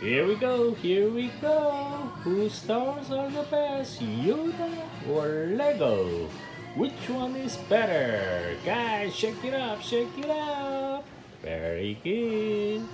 Here we go, here we go. Whose stars are the best, Yoda or Lego? Which one is better? Guys, shake it up, shake it up. Very good.